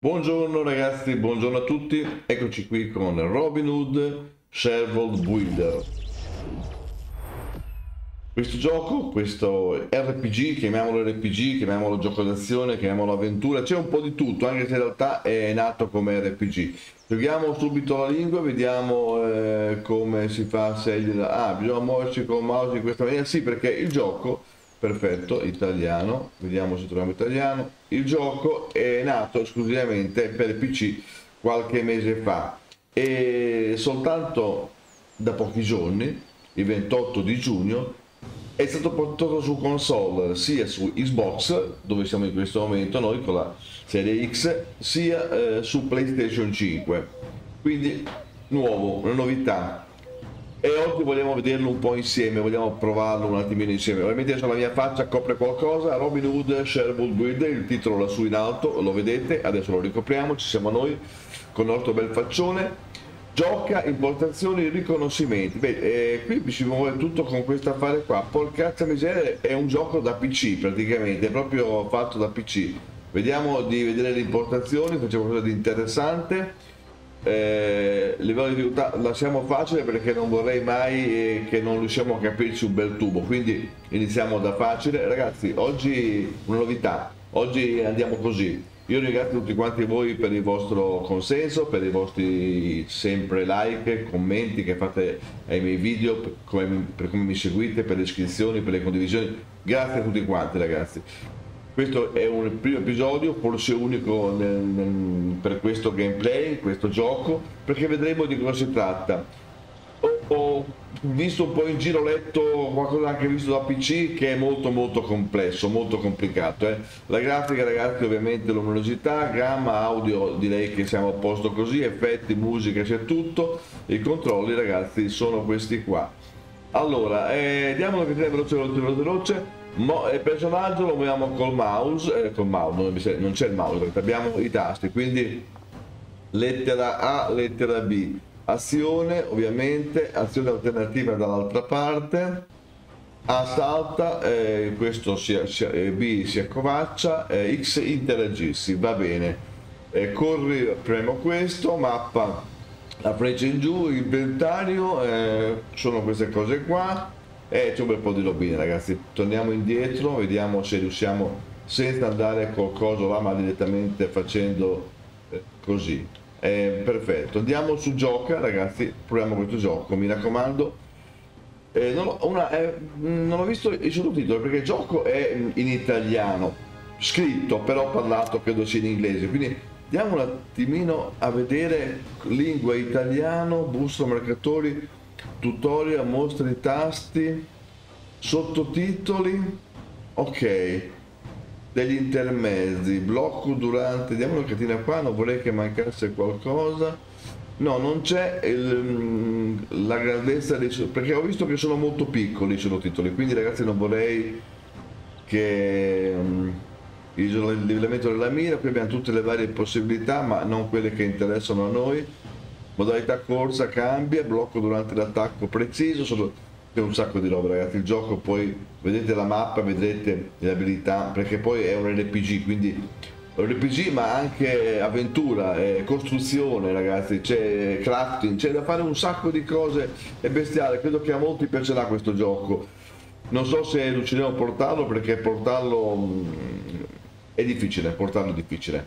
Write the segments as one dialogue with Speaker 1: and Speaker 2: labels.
Speaker 1: Buongiorno ragazzi, buongiorno a tutti, eccoci qui con Robin Hood Sherwood Builder. Questo gioco, questo RPG, chiamiamolo RPG, chiamiamolo gioco d'azione, chiamiamolo avventura, c'è un po' di tutto, anche se in realtà è nato come RPG. Giochiamo subito la lingua, vediamo eh, come si fa scegliere. Ah, bisogna muoverci con il mouse in questa maniera, sì perché il gioco perfetto italiano vediamo se troviamo italiano il gioco è nato esclusivamente per pc qualche mese fa e soltanto da pochi giorni il 28 di giugno è stato portato su console sia su xbox dove siamo in questo momento noi con la serie x sia eh, su playstation 5 quindi nuovo una novità e oggi vogliamo vederlo un po' insieme, vogliamo provarlo un attimino insieme. Ovviamente adesso la mia faccia copre qualcosa, Robin Hood Sherwood Builder, il titolo lassù in alto, lo vedete, adesso lo ricopriamo, ci siamo noi con il nostro bel faccione. Gioca, importazioni, riconoscimenti. Beh, eh, qui ci muove tutto con questo affare qua. Porcazza miseria, è un gioco da PC praticamente, è proprio fatto da PC. Vediamo di vedere le importazioni, facciamo qualcosa di interessante eh, livello di difficoltà lasciamo facile perché non vorrei mai eh, che non riusciamo a capirci un bel tubo quindi iniziamo da facile ragazzi oggi una novità oggi andiamo così io ringrazio tutti quanti voi per il vostro consenso per i vostri sempre like commenti che fate ai miei video per come, per come mi seguite per le iscrizioni per le condivisioni grazie a tutti quanti ragazzi questo è un primo episodio, forse unico nel, nel, per questo gameplay, questo gioco, perché vedremo di cosa si tratta. Ho, visto un po' in giro, ho letto qualcosa anche visto da PC che è molto molto complesso, molto complicato. Eh. La grafica ragazzi ovviamente luminosità, gamma, audio direi che siamo a posto così, effetti, musica, c'è tutto. I controlli ragazzi sono questi qua. Allora, eh, diamo una veloce veloce veloce veloce. Mo, il personaggio lo muoviamo col mouse, eh, col mouse, non c'è il mouse abbiamo i tasti, quindi lettera A, lettera B, azione ovviamente, azione alternativa dall'altra parte, A salta, eh, questo si, si, eh, B si accovaccia, eh, X interagissi, va bene, eh, corri, premo questo, mappa, la freccia in giù, inventario, eh, sono queste cose qua, e c'è un bel po' di robine ragazzi. Torniamo indietro vediamo se riusciamo senza andare col coso là ma direttamente facendo eh, così eh, perfetto. Andiamo su gioca ragazzi. Proviamo questo gioco mi raccomando. Eh, non, ho, una, eh, non, ho, visto il sottotitolo perché il gioco è in italiano scritto però parlato credo sia in inglese. Quindi andiamo un attimino a vedere lingua italiano busto marcatori tutorial mostra tasti sottotitoli. Ok degli intermezzi blocco durante diamo una cartina qua non vorrei che mancasse qualcosa. No non c'è mm, la grandezza dei perché ho visto che sono molto piccoli i sottotitoli quindi ragazzi non vorrei che um, il livellamento della mira qui abbiamo tutte le varie possibilità ma non quelle che interessano a noi. Modalità corsa cambia, blocco durante l'attacco preciso, sono, c'è un sacco di roba ragazzi, il gioco poi vedete la mappa, vedrete le abilità, perché poi è un RPG, quindi RPG ma anche avventura, eh, costruzione ragazzi, c'è crafting, c'è da fare un sacco di cose, è bestiale, credo che a molti piacerà questo gioco. Non so se riusciremo a portarlo perché portarlo mh, mm, è difficile, portarlo è difficile.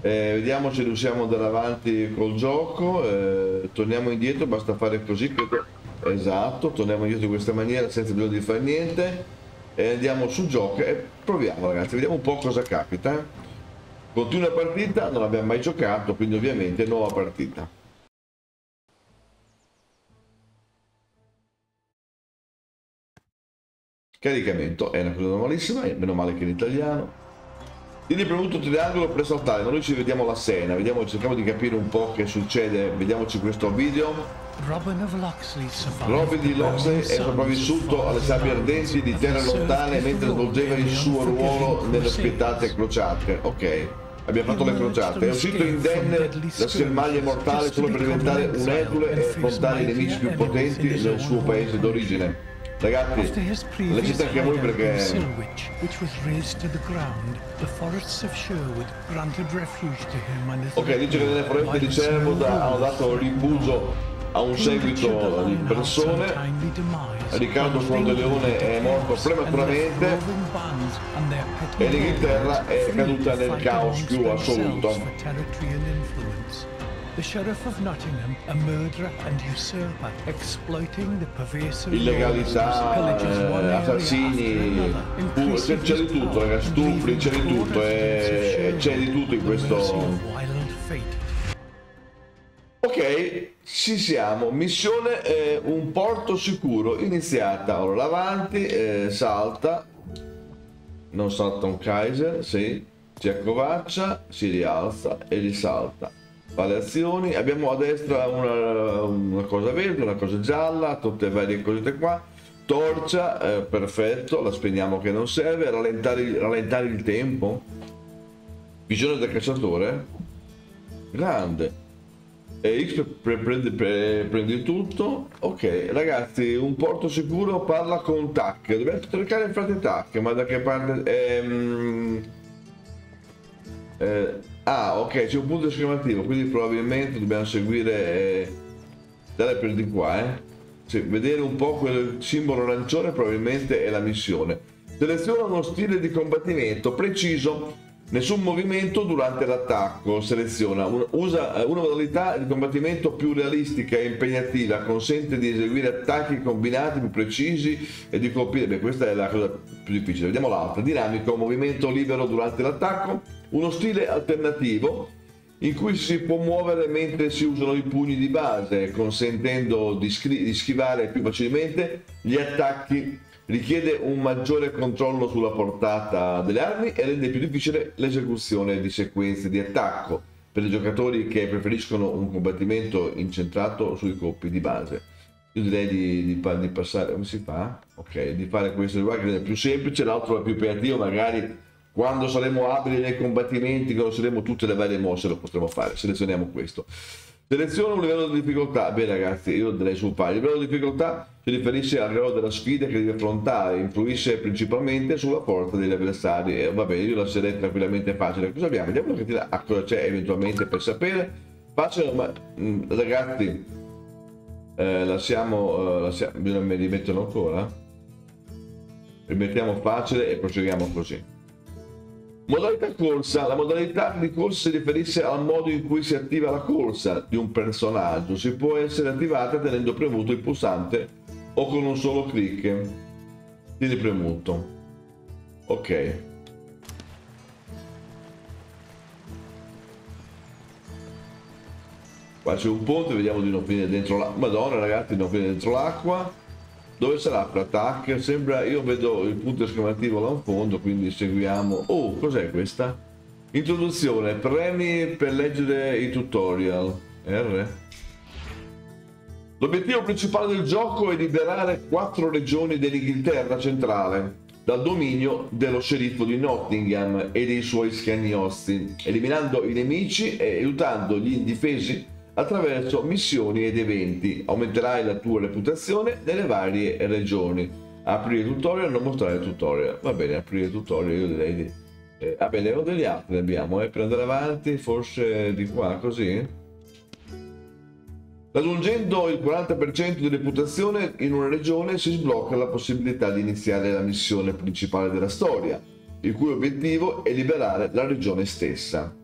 Speaker 1: Eh, vediamo se riusciamo ad andare avanti col gioco, eh, torniamo indietro, basta fare così, credo. Esatto, torniamo indietro in questa maniera senza bisogno di fare niente e andiamo su gioco e proviamo ragazzi, vediamo un po' cosa capita. Eh. Continua partita, non abbiamo mai giocato, quindi ovviamente nuova partita. Caricamento è una cosa normalissima, meno male che in italiano. Tieni premuto triangolo per saltare, noi ci vediamo la scena, vediamo, cerchiamo di capire un po' che succede, vediamoci questo video. Robin, Robin di Loxley è sopravvissuto alle sabbie ardenti di terre lontane mentre svolgeva il suo ruolo nelle spietate crociate. Ok. Abbiamo fatto le crociate. È uscito indenne da schermaglia mortale solo per diventare un edule e affrontare i nemici più potenti del suo paese d'origine. Ragazzi, leggete anche voi perché... Ok, dice che nelle foreste di Cervod hanno dato rifugio a un seguito di persone. Riccardo Leone è morto prematuramente e l'Inghilterra è caduta nel caos più assoluto. The Sheriff of Nottingham, a murderer and usurper, exploiting the pervasive illegalità, eh, assassini, c'è, c'è di tutto ragazzi, stupri, c'è di tutto, e c'è di tutto in questo... Ok, ci siamo, missione eh, un porto sicuro, iniziata, ora l'avanti, eh, salta, non salta un Kaiser, sì, si accovaccia, si rialza e risalta fa le azioni abbiamo a destra una, una, cosa verde una cosa gialla tutte varie cosette qua. Torcia eh, perfetto la spegniamo che non serve rallentare, rallentare il tempo. Visione del cacciatore grande. E X prende, prende, tutto ok. Ragazzi un porto sicuro parla con TAC. Dobbiamo cercare in frate TAC ma da che parte ehm, eh, Ah, ok, c'è un punto esclamativo, quindi probabilmente dobbiamo seguire... Eh, dare per di qua, eh. Cioè, vedere un po' quel simbolo arancione probabilmente è la missione. Seleziona uno stile di combattimento preciso, nessun movimento durante l'attacco. Seleziona, usa eh, una modalità di combattimento più realistica e impegnativa, consente di eseguire attacchi combinati più precisi e di colpire. Beh, questa è la cosa più difficile. Vediamo l'altra. Dinamico, movimento libero durante l'attacco uno stile alternativo in cui si può muovere mentre si usano i pugni di base, consentendo di, di schivare più facilmente gli attacchi, richiede un maggiore controllo sulla portata delle armi e rende più difficile l'esecuzione di sequenze di attacco per i giocatori che preferiscono un combattimento incentrato sui colpi di base. Io direi di, di, di passare, come si fa? Ok, di fare questo qua che è più semplice, l'altro è più impegnativo, magari quando saremo abili nei combattimenti, conosceremo tutte le varie mosse, lo potremo fare. Selezioniamo questo. Seleziona un livello di difficoltà. Beh, ragazzi, io direi sul pari. Il livello di difficoltà si riferisce al livello della sfida che devi affrontare, influisce principalmente sulla forza degli avversari. E va bene, io lascerei tranquillamente facile. Cosa abbiamo? Vediamo un a cosa c'è eventualmente per sapere. Facile, ma mm, ragazzi, eh, lasciamo, eh, lasciamo, bisogna rimetterlo ancora. Rimettiamo facile e proseguiamo così. Modalità corsa. La modalità di corsa si riferisce al modo in cui si attiva la corsa di un personaggio. Si può essere attivata tenendo premuto il pulsante o con un solo clic. Tieni premuto. Ok. Qua c'è un ponte, vediamo di non finire dentro l'acqua. Madonna ragazzi, di non finire dentro l'acqua. Dove sarà per? Sembra, io vedo il punto esclamativo là in fondo, quindi seguiamo. Oh, cos'è questa? Introduzione, premi per leggere i tutorial. R. L'obiettivo principale del gioco è liberare quattro regioni dell'Inghilterra centrale dal dominio dello sceriffo di Nottingham e dei suoi schiagnosti, eliminando i nemici e aiutando gli indifesi attraverso missioni ed eventi. Aumenterai la tua reputazione nelle varie regioni. Aprire tutorial, non mostrare tutorial. Va bene, aprire tutorial, io direi di... Eh, va bene, ho degli altri abbiamo, eh, per andare avanti, forse di qua, così. Raggiungendo il 40% di reputazione in una regione si sblocca la possibilità di iniziare la missione principale della storia, il cui obiettivo è liberare la regione stessa.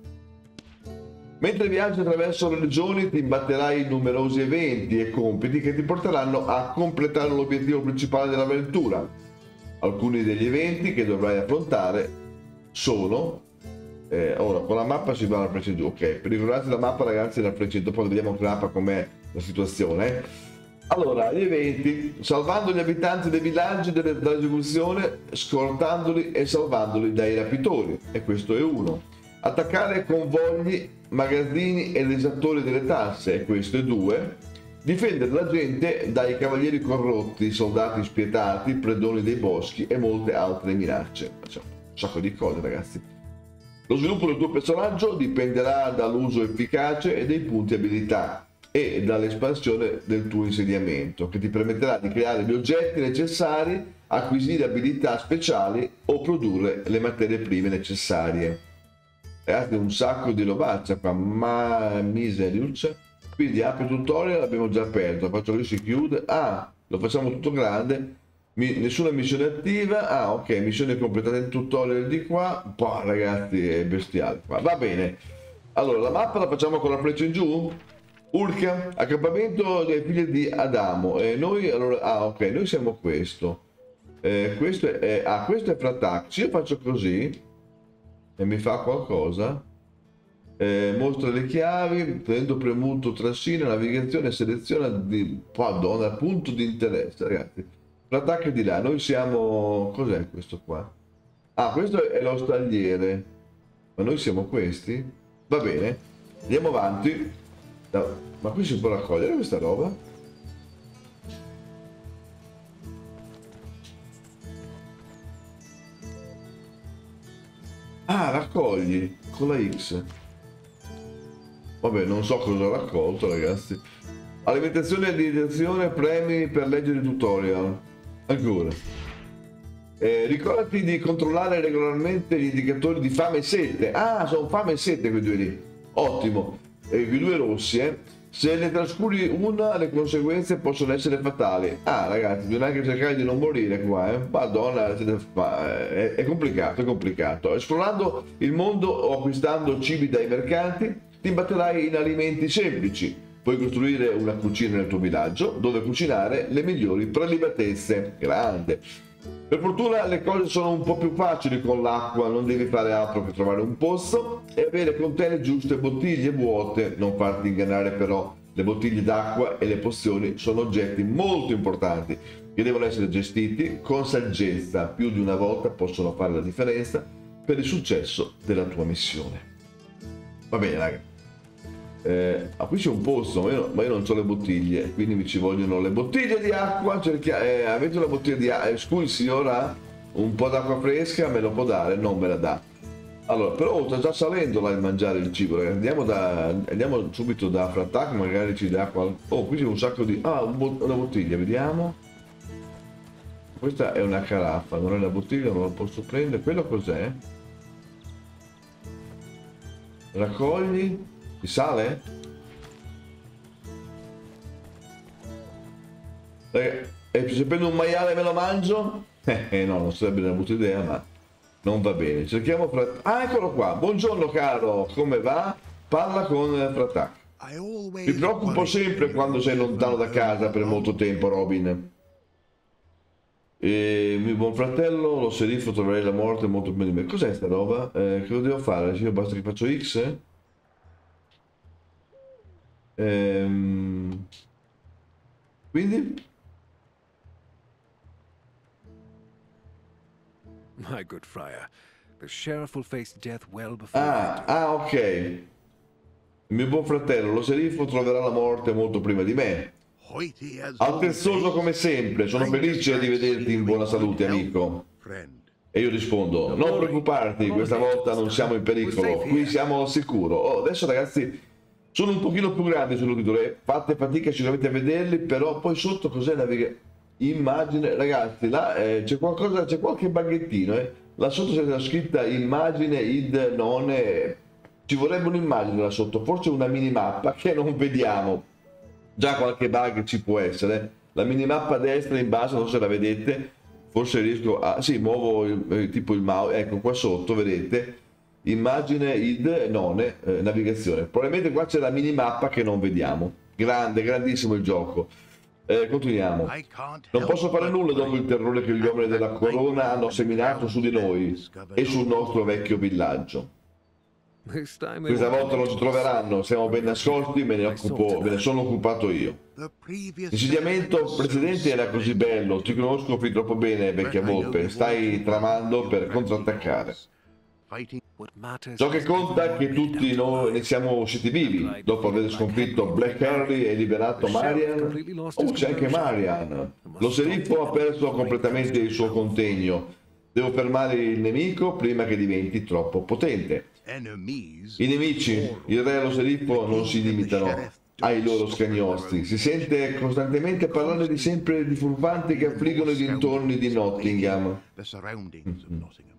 Speaker 1: Mentre viaggi attraverso le regioni ti imbatterai in numerosi eventi e compiti che ti porteranno a completare l'obiettivo principale dell'avventura. Alcuni degli eventi che dovrai affrontare sono... Eh, ora, con la mappa si va alla freccia giù, ok. Ricordate la mappa ragazzi la freccia dopo vediamo con la mappa com'è la situazione. Allora, gli eventi, salvando gli abitanti dei villaggi dall'esecuzione, scortandoli e salvandoli dai rapitori, e questo è uno attaccare convogli, magazzini e l'esattori delle tasse, e questo è due, difendere la gente dai cavalieri corrotti, soldati spietati, predoni dei boschi e molte altre minacce. Facciamo un sacco di cose ragazzi. Lo sviluppo del tuo personaggio dipenderà dall'uso efficace e dei punti abilità e dall'espansione del tuo insediamento, che ti permetterà di creare gli oggetti necessari, acquisire abilità speciali o produrre le materie prime necessarie. Ragazzi, un sacco di robaccia qua, ma miserius. Quindi apri tutorial, l'abbiamo già aperto, faccio così si chiude. Ah, lo facciamo tutto grande. Mi, nessuna missione attiva. Ah ok missione completata in tutorial di qua. Boh ragazzi è bestiale qua. va bene. Allora la mappa la facciamo con la freccia in giù? Urca accampamento dei figli di Adamo. E noi allora ah ok noi siamo questo. Eh, questo è ah questo è Fratac se io faccio così e mi fa qualcosa eh, mostra le chiavi prendo premuto trascina navigazione seleziona di madonna punto di interesse ragazzi L'attacco di là, noi siamo... cos'è questo qua? Ah, questo è lo stagliere. Ma noi siamo questi? Va bene, andiamo avanti. Ma qui si può raccogliere questa roba? Ah, raccogli con la X. Vabbè, non so cosa ho raccolto, ragazzi. Alimentazione e direzione, premi per leggere il tutorial. Ancora. Eh, ricordati di controllare regolarmente gli indicatori di fame e sete. Ah, sono fame e sete quei due lì. Ottimo. Eh, quei due rossi, eh. Se ne trascuri una, le conseguenze possono essere fatali. Ah, ragazzi, bisogna anche cercare di non morire qua, eh. Madonna, è, è complicato, è complicato. Esplorando il mondo o acquistando cibi dai mercanti, ti imbatterai in alimenti semplici Puoi costruire una cucina nel tuo villaggio dove cucinare le migliori prelibatezze. Grande! Per fortuna le cose sono un po' più facili con l'acqua, non devi fare altro che trovare un posto e avere con te le giuste bottiglie vuote, non farti ingannare però. Le bottiglie d'acqua e le pozioni sono oggetti molto importanti che devono essere gestiti con saggezza, più di una volta possono fare la differenza per il successo della tua missione. Va bene ragazzi. Eh, ah, qui c'è un posto, ma io, ma io, non ho le bottiglie, quindi mi ci vogliono le bottiglie di acqua. Cerchia, eh, avete una bottiglia di acqua? Eh, scusi signora, un po' d'acqua fresca me lo può dare? Non me la dà. Allora, però sta già salendo là il mangiare il cibo, andiamo, da, andiamo subito da Frattac, magari ci dà qualcosa. Oh, qui c'è un sacco di... Ah, una bottiglia, vediamo. Questa è una caraffa, non è una bottiglia, non la posso prendere. Quello cos'è? Raccogli. Di sale? E se prendo un maiale me lo mangio? Eh no, non sarebbe una brutta idea, ma non va bene. Cerchiamo fra... Ah, eccolo qua. Buongiorno caro, come va? Parla con Fratac. Mi preoccupo sempre quando sei lontano da casa per molto tempo, Robin. E mio buon fratello, lo sceriffo, troverei la morte molto bene di me. Cos'è sta roba? Eh, cosa devo fare? Io basta che faccio X? Ehm, quindi?
Speaker 2: My good friar, the sheriff will face death well before
Speaker 1: Ah, ah, ok. Il mio buon fratello, lo sceriffo troverà la morte molto prima di me. Altezzoso come sempre, sono felice di vederti in buona salute, amico. E io rispondo, non preoccuparti, questa volta non siamo in pericolo, qui siamo al sicuro. Oh, adesso ragazzi sono un pochino più grandi sull'uditore, fate fatica sicuramente a vederli, però poi sotto cos'è la vega? Immagine, ragazzi, là eh, c'è qualcosa, c'è qualche baghettino, eh. Là sotto c'è la scritta immagine id non è... Ci vorrebbe un'immagine là sotto, forse una minimappa che non vediamo. Già qualche bug ci può essere. La minimappa a destra in basso, non so se la vedete, forse riesco a... Sì, muovo il, eh, tipo il mouse, ecco qua sotto, vedete? Immagine id none eh, navigazione. Probabilmente qua c'è la minimappa che non vediamo. Grande grandissimo il gioco. Eh, continuiamo. Non posso fare nulla dopo il terrore che gli uomini della corona hanno seminato su di noi e sul nostro vecchio villaggio. Questa volta non ci troveranno. Siamo ben nascosti me ne, occupo, me ne sono occupato io. L'insediamento precedente era così bello. Ti conosco fin troppo bene vecchia volpe. stai tramando per contrattaccare Ciò che conta è che tutti noi ne siamo usciti vivi dopo aver sconfitto Black Harry e liberato Marian. Oh, c'è anche Marian. Lo sceriffo ha perso completamente il suo contegno. Devo fermare il nemico prima che diventi troppo potente. I nemici, il re e lo sceriffo non si limitano ai loro scagnosti. Si sente costantemente parlare di sempre di furfanti che affliggono i dintorni di Nottingham.
Speaker 2: Of Nottingham.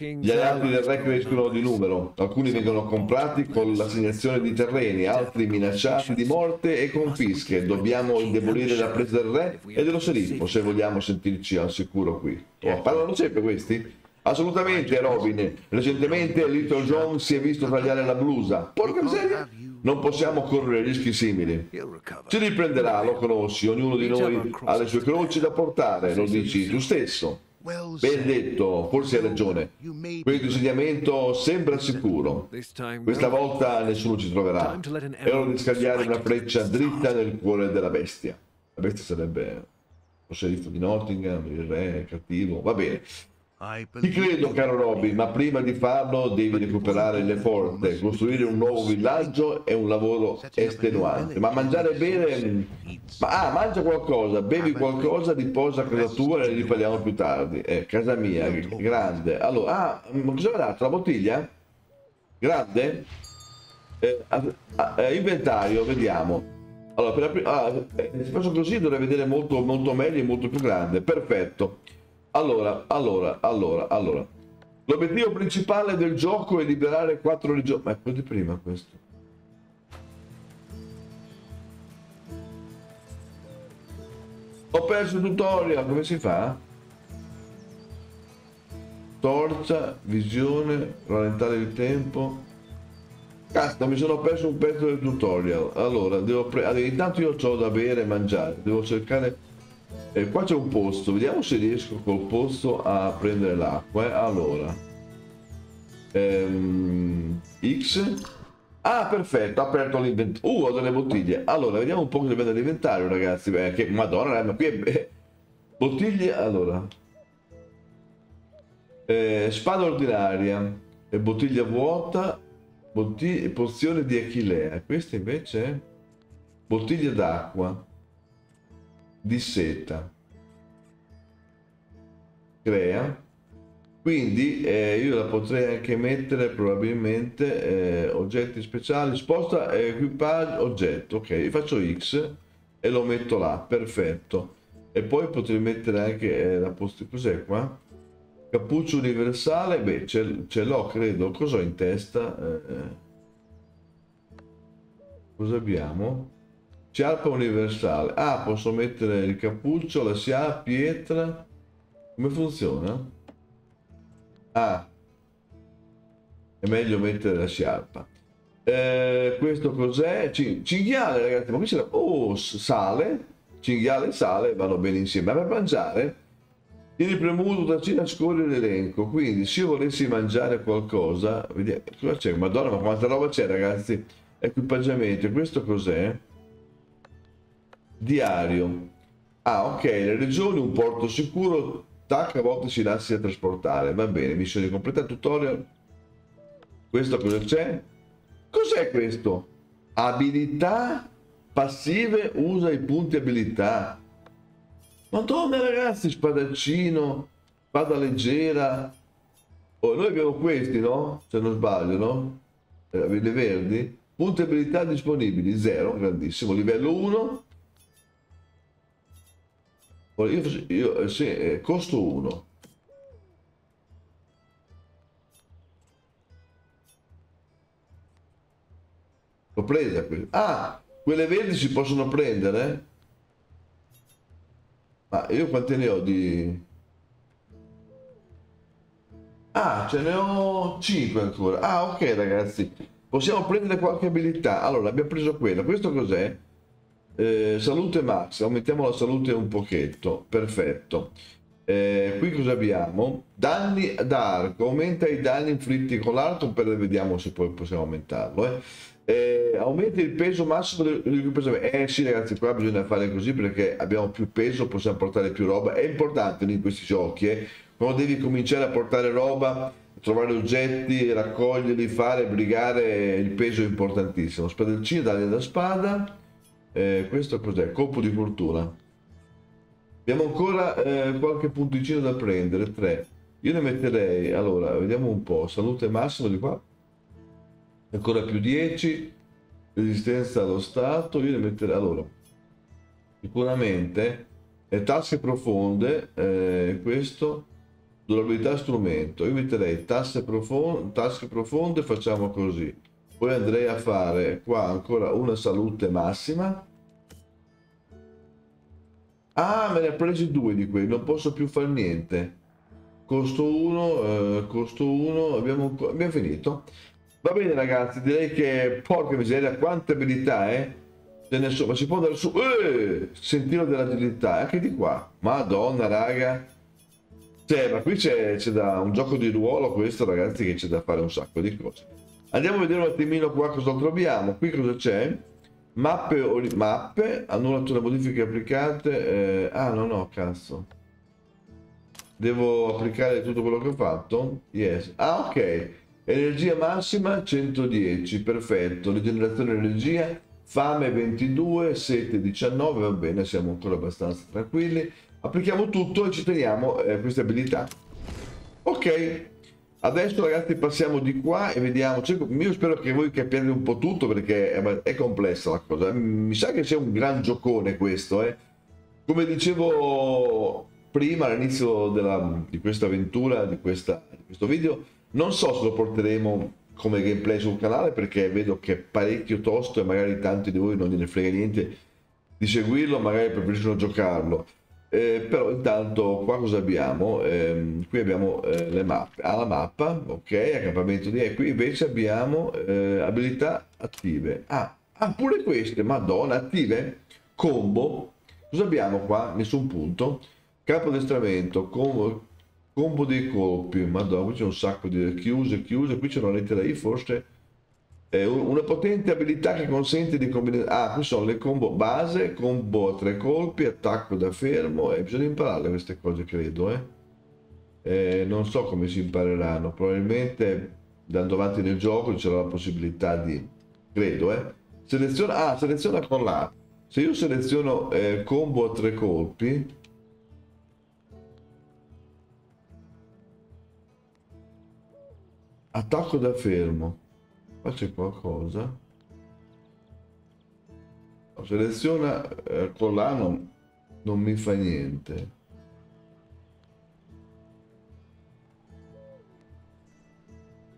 Speaker 1: Gli alleati del re crescono di numero, alcuni vengono comprati con l'assegnazione di terreni, altri minacciati di morte e confische. Dobbiamo indebolire la presa del re e dello sceriffo se vogliamo sentirci al sicuro qui. Oh, parlano sempre questi? Assolutamente, Robin. Recentemente Little John si è visto tagliare la blusa. Porca miseria! Non possiamo correre rischi simili. Si riprenderà, lo conosci, ognuno di noi ha le sue croci da portare, lo dici tu stesso. Ben detto, forse hai ragione. Questo insediamento sembra sicuro. Questa volta nessuno ci troverà. È ora di scagliare una freccia dritta nel cuore della bestia. La bestia sarebbe lo sceriffo di Nottingham, il re cattivo, va bene. Ti credo, caro Robin, ma prima di farlo devi recuperare le forze. Costruire un nuovo villaggio è un lavoro estenuante. Ma mangiare e bere... Ma, ah, mangia qualcosa, bevi qualcosa, riposa a casa tua e ne riparliamo più tardi. Eh, casa mia, grande. Allora, ah, cosa ha dato? La bottiglia? Grande? Eh, ah, ah, eh, inventario, vediamo. Allora, per la pri- ah, eh, se faccio così dovrei vedere molto, molto meglio e molto più grande. Perfetto. Allora, allora, allora, allora. L'obiettivo principale del gioco è liberare quattro regioni. Ma è quello di prima questo. Ho perso il tutorial, come si fa? Torcia, visione, rallentare il tempo. Cazzo, mi sono perso un pezzo del tutorial. Allora, devo pre- allora, intanto io ho da bere e mangiare. Devo cercare... Eh, qua c'è un posto, vediamo se riesco col posto a prendere l'acqua. eh. Allora. Ehm, X. Ah, perfetto, ha aperto l'inventario. Uh, ho delle bottiglie. Allora, vediamo un po' cosa vede l'inventario, ragazzi. Beh, che madonna, ma qui è... eh, Bottiglie, allora. Eh, spada ordinaria, e bottiglia vuota, botti- pozione di Achillea. Questa invece è bottiglia d'acqua di seta. Crea. Quindi eh, io la potrei anche mettere probabilmente eh, oggetti speciali, sposta eh, equipaggio, oggetto, ok, io faccio X e lo metto là, perfetto. E poi potrei mettere anche eh, la post... cos'è qua? Cappuccio universale, beh, ce, l'ho, credo. Cosa ho in testa? Eh, cosa abbiamo? Sciarpa universale. Ah, posso mettere il cappuccio, la sciarpa, pietra. Come funziona? Ah, è meglio mettere la sciarpa. Eh, questo cos'è? Ci- cinghiale, ragazzi, ma qui c'è Oh, s- sale. Cinghiale e sale vanno bene insieme. Ma per mangiare? Tieni premuto da Cina scorri l'elenco. Quindi, se io volessi mangiare qualcosa, vediamo cosa c'è. Madonna, ma quanta roba c'è, ragazzi? Equipaggiamento. Questo cos'è? Diario. Ah, ok, le regioni, un porto sicuro, tac, a volte si lascia trasportare. Va bene, missione completa, tutorial. Questo cosa c'è? Cos'è questo? Abilità passive, usa i punti abilità. Madonna ragazzi, spadaccino, spada leggera. Oh, noi abbiamo questi, no? Se non sbaglio, no? Eh, le verdi. Punti abilità disponibili, 0, grandissimo. Livello 1. Io, io sì, eh, costo 1. L'ho presa quella. Ah, quelle verdi si possono prendere? Ma io quante ne ho di... Ah, ce ne ho 5 ancora. Ah, ok ragazzi. Possiamo prendere qualche abilità. Allora, abbiamo preso quello. Questo cos'è? Eh, salute max. Aumentiamo la salute un pochetto. Perfetto. Eh, qui cosa abbiamo? Danni d'arco. Aumenta i danni inflitti con l'arco. Per vediamo se poi possiamo aumentarlo. Eh. Eh, aumenta il peso massimo dell'equipaggiamento. Eh sì ragazzi, qua bisogna fare così perché abbiamo più peso, possiamo portare più roba. È importante in questi giochi, eh. quando devi cominciare a portare roba, trovare oggetti, raccoglierli, fare, brigare, il peso è importantissimo. Spadaccino, danni da spada. Eh, questo cos'è? Colpo di fortuna. Abbiamo ancora eh, qualche punticino da prendere, 3. Io ne metterei, allora, vediamo un po', salute massimo di qua. ancora più 10 resistenza allo stato io le metterei allora sicuramente eh, tasche profonde eh, questo durabilità strumento io metterei tasse profonde tasche profonde facciamo così poi andrei a fare qua ancora una salute massima ah me ne ha presi due di quelli non posso più fare niente costo 1 eh, costo 1 abbiamo, abbiamo finito Va bene ragazzi, direi che porca miseria, quante abilità, eh? Ce ne so, ma si può andare su... Eh, sentire dell'agilità, anche di qua. Madonna, raga. Cioè, ma qui c'è, da un gioco di ruolo questo, ragazzi, che c'è da fare un sacco di cose. Andiamo a vedere un attimino qua cosa troviamo. Qui cosa c'è? Mappe, o mappe, annullato modifiche applicate. Eh, ah, no, no, cazzo. Devo applicare tutto quello che ho fatto? Yes. Ah, ok. Energia massima 110, perfetto. Rigenerazione energia, fame 22, sete 19, va bene, siamo ancora abbastanza tranquilli. Applichiamo tutto e ci teniamo eh, queste abilità. Ok, adesso ragazzi passiamo di qua e vediamo. Cioè, io spero che voi capiate un po' tutto perché è, complessa la cosa. Mi sa che sia un gran giocone questo, eh. Come dicevo prima all'inizio di questa avventura, di, questa, di questo video, non so se lo porteremo come gameplay sul canale perché vedo che è parecchio tosto e magari tanti di voi non gliene frega niente di seguirlo, magari preferiscono giocarlo. Eh, però intanto qua cosa abbiamo? Eh, qui abbiamo eh, le mappe, ah, la mappa, ok, accampamento di e qui invece abbiamo eh, abilità attive. Ah, ah, pure queste, madonna, attive, combo. Cosa abbiamo qua? Nessun punto. Capo addestramento, combo, combo dei colpi madonna qui c'è un sacco di chiuse chiuse qui c'è una lettera I forse eh, una potente abilità che consente di combinare ah qui sono le combo base combo a tre colpi attacco da fermo e bisogna imparare queste cose credo eh. Eh, non so come si impareranno probabilmente andando avanti nel gioco c'era la possibilità di credo eh seleziona ah seleziona con la se io seleziono eh, combo a tre colpi Attacco da fermo. Qua c'è qualcosa. Seleziona eh, là non, mi fa niente.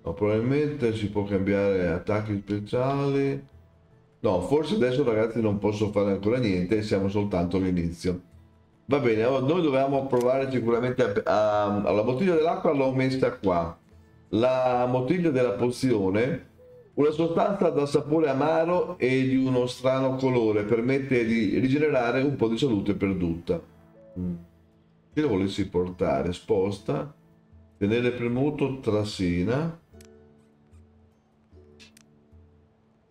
Speaker 1: No, probabilmente si può cambiare attacchi speciali. No, forse adesso ragazzi non posso fare ancora niente, siamo soltanto all'inizio. Va bene, allora noi dovevamo provare sicuramente a, alla bottiglia dell'acqua l'ho messa qua la bottiglia della pozione, una sostanza dal sapore amaro e di uno strano colore, permette di rigenerare un po' di salute perduta. Mm. Che lo volessi portare? Sposta, tenere premuto, trasina.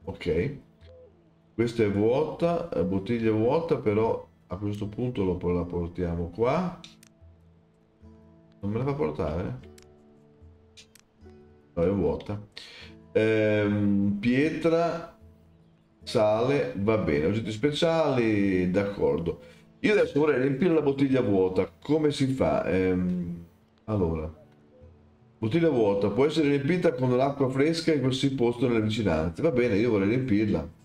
Speaker 1: Ok. Questa è vuota, bottiglia vuota, però a questo punto lo, la portiamo qua. Non me la fa portare? no, è vuota. Ehm, pietra, sale, va bene. Oggetti speciali, d'accordo. Io adesso vorrei riempire la bottiglia vuota. Come si fa? Ehm, allora, bottiglia vuota può essere riempita con l'acqua fresca in qualsiasi posto nelle vicinanze. Va bene, io vorrei riempirla.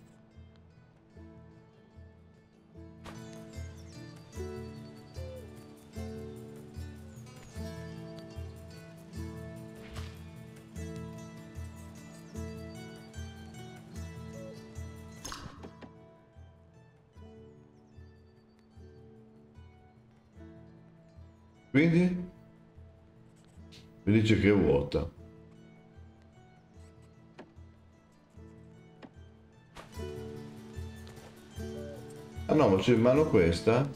Speaker 1: Quindi mi dice che è vuota. Ah no, ma c'è in mano questa.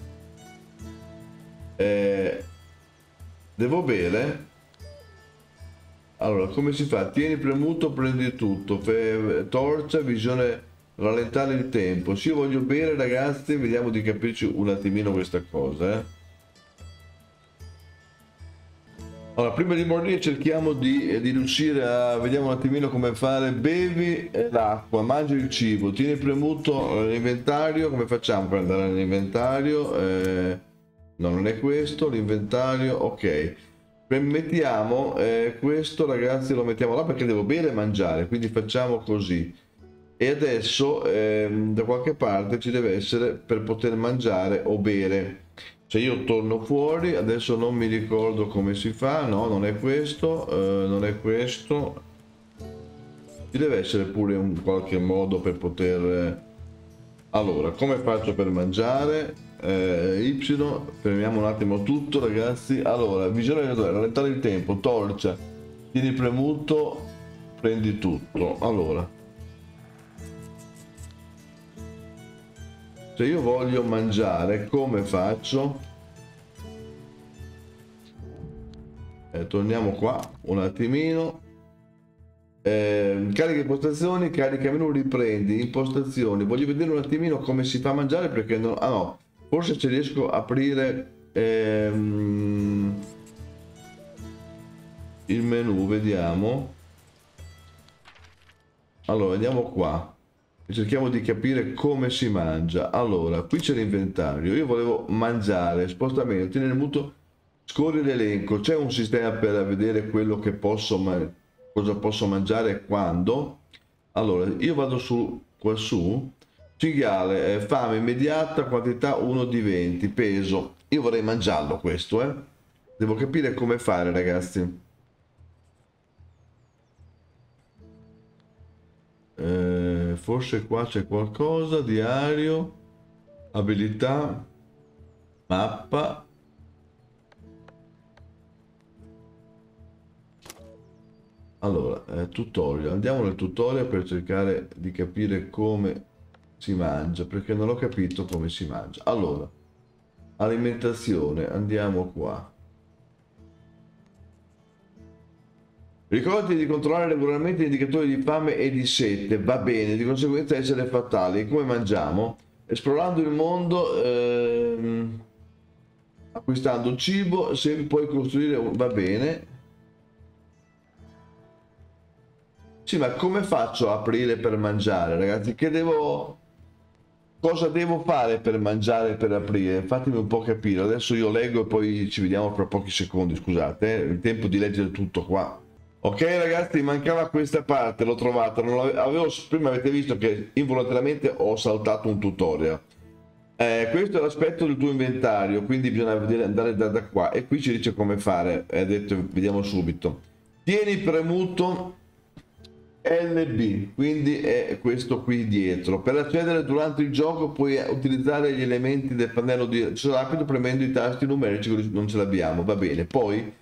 Speaker 1: Eh, devo bere? Allora, come si fa? Tieni premuto, prendi tutto. Fe, torcia, visione, rallentare il tempo. Se io voglio bere, ragazzi, vediamo di capirci un attimino questa cosa, eh. Allora, prima di morire cerchiamo di, eh, di, riuscire a... Vediamo un attimino come fare. Bevi l'acqua, mangi il cibo, tieni premuto l'inventario. Come facciamo per andare nell'inventario? Eh, no, non è questo, l'inventario, ok. mettiamo eh, questo ragazzi lo mettiamo là perché devo bere e mangiare quindi facciamo così e adesso ehm, da qualche parte ci deve essere per poter mangiare o bere cioè io torno fuori adesso non mi ricordo come si fa no non è questo eh, non è questo. Ci deve essere pure un qualche modo per poter eh, allora come faccio per mangiare? Eh, Y, fermiamo un attimo tutto ragazzi, allora, visione rallentare il tempo, torcia, tieni premuto, prendi tutto, allora. Se io voglio mangiare, come faccio? Eh, torniamo qua un attimino. Eh, carica impostazioni, carica menu, riprendi, impostazioni. Voglio vedere un attimino come si fa a mangiare perché non... Ah no, forse ci riesco a aprire ehm, il menu vediamo allora andiamo qua cerchiamo di capire come si mangia allora qui c'è l'inventario io volevo mangiare spostamento nel muto scorri l'elenco c'è un sistema per vedere quello che posso cosa posso mangiare quando allora io vado su qua su Cinghiale, eh, fame immediata, quantità 1 di 20, peso. Io vorrei mangiarlo questo, eh. Devo capire come fare, ragazzi. Eh, forse qua c'è qualcosa, diario, abilità, mappa. Allora, eh, tutorial. Andiamo nel tutorial per cercare di capire come si mangia perché non ho capito come si mangia allora alimentazione andiamo qua Ricordati di controllare regolarmente gli indicatori di fame e di sete, va bene, di conseguenza essere fatali. Come mangiamo? Esplorando il mondo, ehm, acquistando cibo, se puoi costruire, va bene. Sì, ma come faccio a aprire per mangiare, ragazzi? Che devo cosa devo fare per mangiare per aprire? Fatemi un po' capire. Adesso io leggo e poi ci vediamo fra pochi secondi, scusate, eh? il tempo di leggere tutto qua. Ok ragazzi, mancava questa parte, l'ho trovata, avevo, prima avete visto che involontariamente ho saltato un tutorial. Eh, questo è l'aspetto del tuo inventario, quindi bisogna andare da, da qua e qui ci dice come fare, è detto, vediamo subito. Tieni premuto LB, quindi è questo qui dietro. Per accedere durante il gioco puoi utilizzare gli elementi del pannello di rapido premendo i tasti numerici, non ce l'abbiamo, va bene. Poi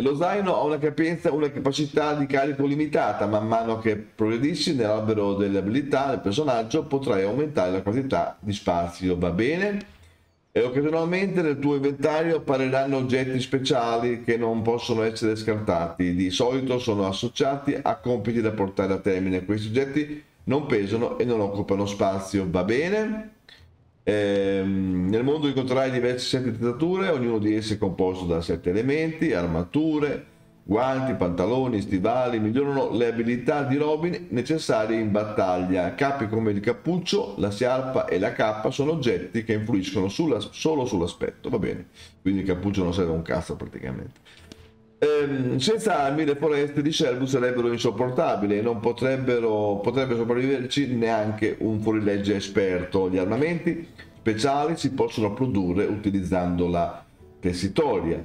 Speaker 1: lo zaino ha una capienza, una capacità di carico limitata, man mano che progredisci nell'albero delle abilità del personaggio potrai aumentare la quantità di spazio, va bene? e occasionalmente nel tuo inventario appariranno oggetti speciali che non possono essere scartati. Di solito sono associati a compiti da portare a termine. Questi oggetti non pesano e non occupano spazio. Va bene? Ehm, nel mondo incontrerai diversi set di attrezzature, ognuno di essi è composto da sette elementi, armature, Guanti, pantaloni, stivali migliorano le abilità di Robin necessarie in battaglia. Capi come il cappuccio, la sciarpa e la cappa sono oggetti che influiscono sulla, solo sull'aspetto. Va bene, quindi il cappuccio non serve un cazzo praticamente. Ehm, senza armi le foreste di Shelbu sarebbero insopportabili e non potrebbero, potrebbe sopravviverci neanche un fuorilegge esperto. Gli armamenti speciali si possono produrre utilizzando la tessitoria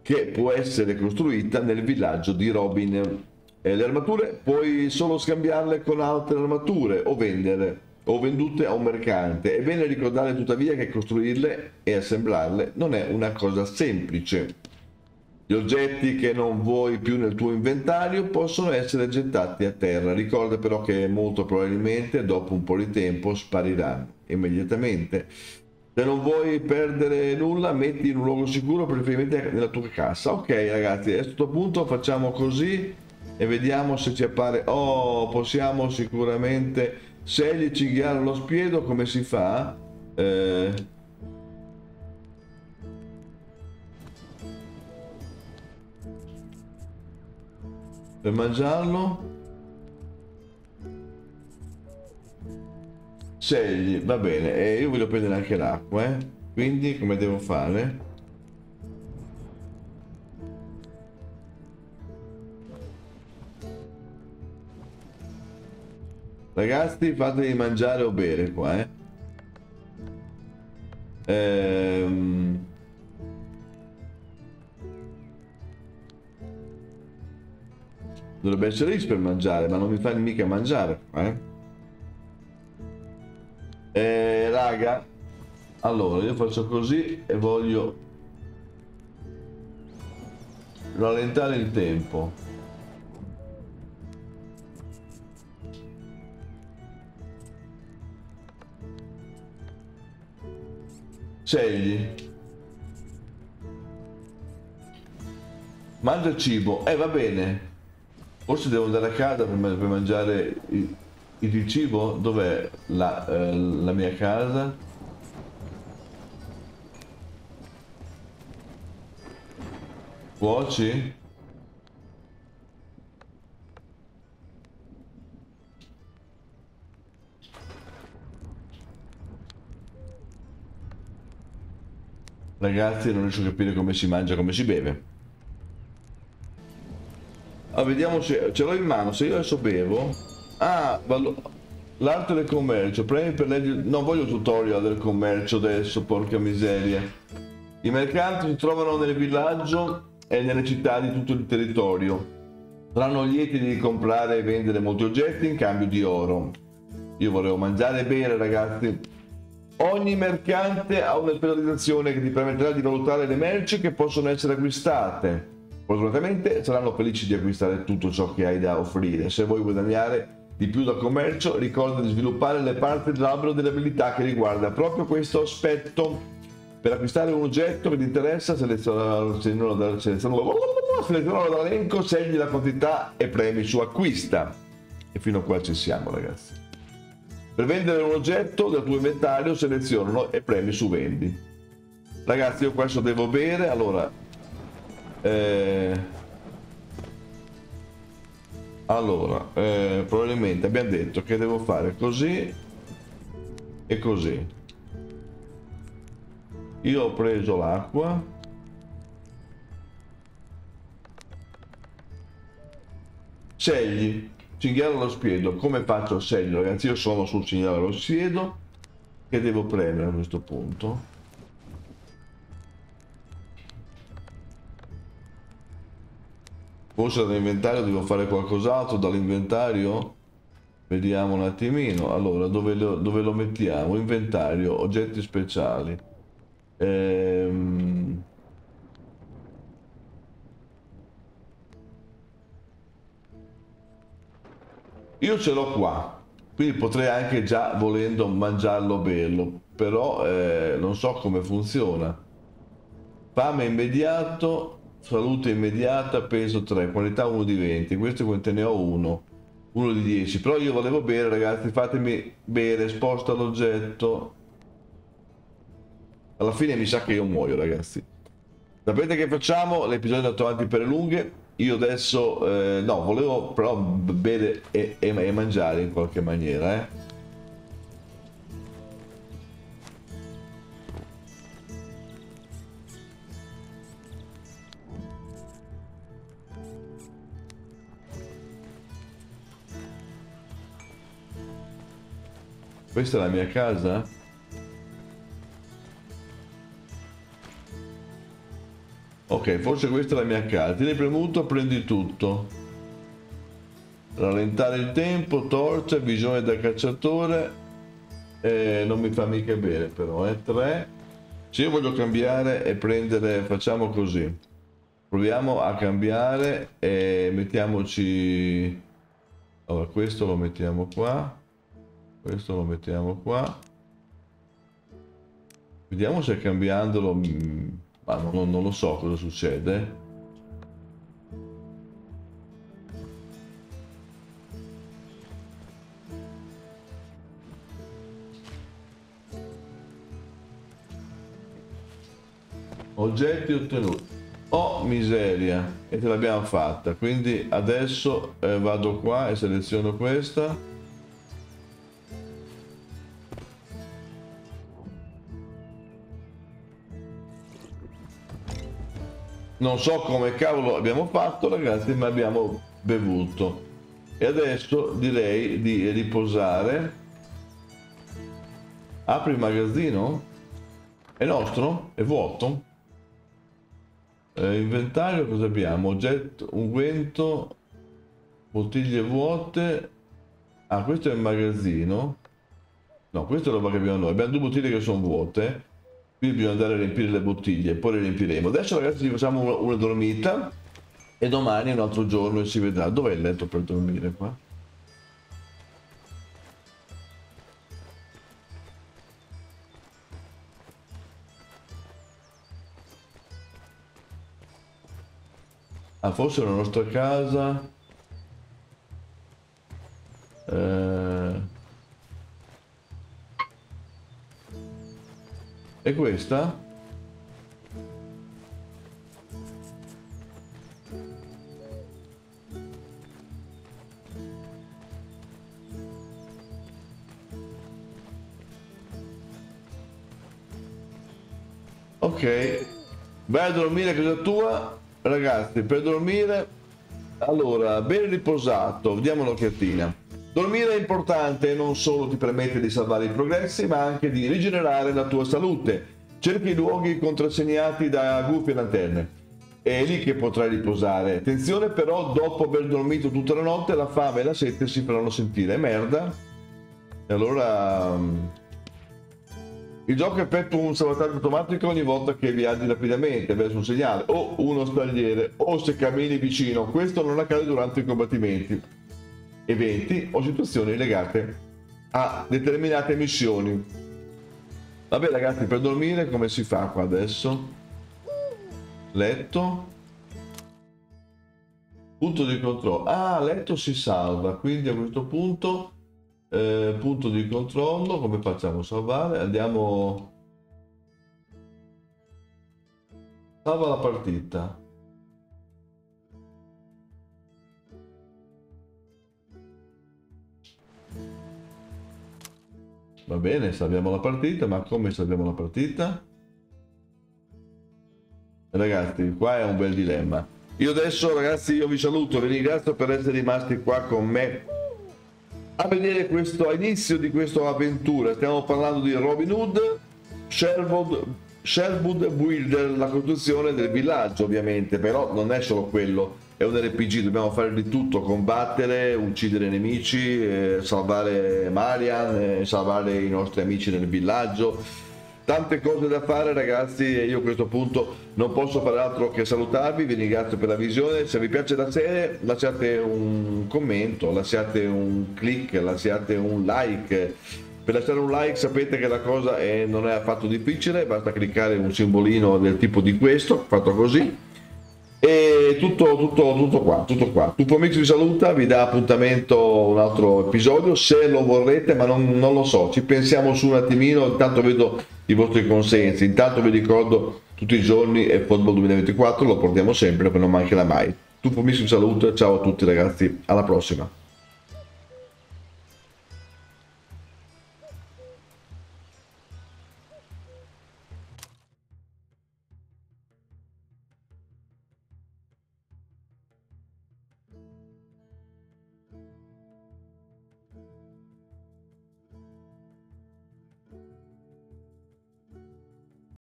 Speaker 1: che può essere costruita nel villaggio di Robin. E le armature puoi solo scambiarle con altre armature o vendere o vendute a un mercante. È bene ricordare tuttavia che costruirle e assemblarle non è una cosa semplice. Gli oggetti che non vuoi più nel tuo inventario possono essere gettati a terra. Ricorda però che molto probabilmente dopo un po' di tempo spariranno immediatamente. Se non vuoi perdere nulla, metti in un luogo sicuro, preferibilmente nella tua cassa. Ok ragazzi, a questo punto facciamo così e vediamo se ci appare... Oh, possiamo sicuramente... Se gli cinghiare lo spiedo, come si fa? Eh... per mangiarlo? Scegli va bene e io voglio prendere anche l'acqua eh? quindi come devo fare? Ragazzi fatemi mangiare o bere qua eh. Ehm Dovrebbe essere X per mangiare, ma non mi fa mica mangiare, eh. Eh, raga, allora io faccio così e voglio rallentare il tempo. Scegli. Mangia cibo. Eh, va bene. Forse devo andare a casa per, per mangiare il, il, cibo? Dov'è la, eh, la mia casa? Cuoci? Ragazzi non riesco a capire come si mangia, come si beve. Ah, vediamo se ce l'ho in mano, se io adesso bevo... Ah, l'arte del commercio, premi per legge... Non voglio tutorial del commercio adesso, porca miseria. I mercanti si trovano nel villaggio e nelle città di tutto il territorio. Saranno lieti di comprare e vendere molti oggetti in cambio di oro. Io volevo mangiare e bere, ragazzi. Ogni mercante ha una specializzazione che ti permetterà di valutare le merci che possono essere acquistate. Fortunatamente saranno felici di acquistare tutto ciò che hai da offrire. Se vuoi guadagnare di più dal commercio, ricorda di sviluppare le parti dell'albero delle abilità che riguarda proprio questo aspetto. Per acquistare un oggetto che ti interessa, selezionalo dall'elenco, segni la quantità e premi su acquista. E fino a qua ci siamo, ragazzi. Per vendere un oggetto del tuo inventario selezionalo e premi su vendi. Ragazzi io questo devo bere, allora... Eh, allora, eh, probabilmente abbiamo detto che devo fare così e così. Io ho preso l'acqua. Scegli cinghiale allo spiedo come faccio a scegliere ragazzi io sono sul cinghiale allo spiedo che devo premere a questo punto forse dall'inventario devo fare qualcos'altro dall'inventario? Vediamo un attimino. Allora dove lo, dove lo mettiamo? Inventario oggetti speciali. Ehm Io ce l'ho qua, quindi potrei anche già volendo mangiarlo berlo, però eh, non so come funziona. Fame immediato, salute immediata, peso 3, qualità 1 di 20, questo ho 1, 1 di 10, però io volevo bere ragazzi, fatemi bere, sposta l'oggetto. Alla fine mi sa che io muoio ragazzi. Sapete che facciamo? L'episodio è andato avanti per le lunghe, io adesso eh, no volevo però bere e, e, e, mangiare in qualche maniera eh. Questa è la mia casa? Ok, forse questa è la mia casa. Tieni premuto, prendi tutto. Rallentare il tempo, torcia, visione da cacciatore. Eh, non mi fa mica bene però, eh. 3. Se io voglio cambiare e prendere, facciamo così. Proviamo a cambiare e mettiamoci... Allora, questo lo mettiamo qua. Questo lo mettiamo qua. Vediamo se cambiandolo mm, ma non, non lo so cosa succede. Oggetti ottenuti. Oh miseria, e ce l'abbiamo fatta. Quindi adesso eh, vado qua e seleziono questa. Non so come cavolo abbiamo fatto ragazzi ma abbiamo bevuto. E adesso direi di riposare. Apri il magazzino. È nostro? è vuoto? eh, inventario cosa abbiamo? oggetto unguento bottiglie vuote. Ah questo è il magazzino. No questo è roba che abbiamo noi. Abbiamo due bottiglie che sono vuote qui bisogna andare a riempire le bottiglie poi le riempiremo. Adesso ragazzi ci facciamo una, una dormita e domani un altro giorno e si vedrà. Dov'è il letto per dormire qua? Ah forse la nostra casa. Eh... e questa? Ok. Vai a dormire a casa tua ragazzi per dormire. Allora ben riposato. Diamo un'occhiatina dormire è importante non solo ti permette di salvare i progressi ma anche di rigenerare la tua salute. Cerchi luoghi contrassegnati da gufi e lanterne. È lì che potrai riposare. Attenzione però dopo aver dormito tutta la notte la fame e la sete si faranno sentire. Merda. E allora il gioco effettua un salvataggio automatico ogni volta che viaggi rapidamente verso un segnale o uno stagliere o se cammini vicino. Questo non accade durante i combattimenti, eventi o situazioni legate a determinate missioni. Vabbè ragazzi, per dormire come si fa qua adesso? Letto. Punto di controllo. Ah, letto si salva, quindi a questo punto eh, punto di controllo come facciamo a salvare andiamo salva la partita va bene salviamo la partita ma come salviamo la partita ragazzi qua è un bel dilemma io adesso ragazzi io vi saluto vi ringrazio per essere rimasti qua con me a vedere questo inizio di questa avventura. Stiamo parlando di Robin Hood, Sherwood, Sherwood Builder, la costruzione del villaggio ovviamente, però non è solo quello, è un RPG, dobbiamo fare di tutto, combattere, uccidere nemici, eh, salvare Marian, eh, salvare i nostri amici nel villaggio. Tante cose da fare ragazzi e io a questo punto non posso fare altro che salutarvi, vi ringrazio per la visione, se vi piace la serie lasciate un commento, lasciate un click, lasciate un like, per lasciare un like sapete che la cosa è, non è affatto difficile, basta cliccare un simbolino del tipo di questo, fatto così e tutto, tutto, tutto qua, tutto qua. Tuffo Mix vi saluta, vi dà appuntamento un altro episodio se lo vorrete, ma non, non, lo so. Ci pensiamo su un attimino. Intanto vedo i vostri consensi. Intanto vi ricordo tutti i giorni è Football 2024, lo portiamo sempre, non mancherà mai. Tuffo Mix vi saluta, ciao a tutti ragazzi, alla prossima.